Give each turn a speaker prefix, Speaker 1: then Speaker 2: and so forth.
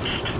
Speaker 1: through.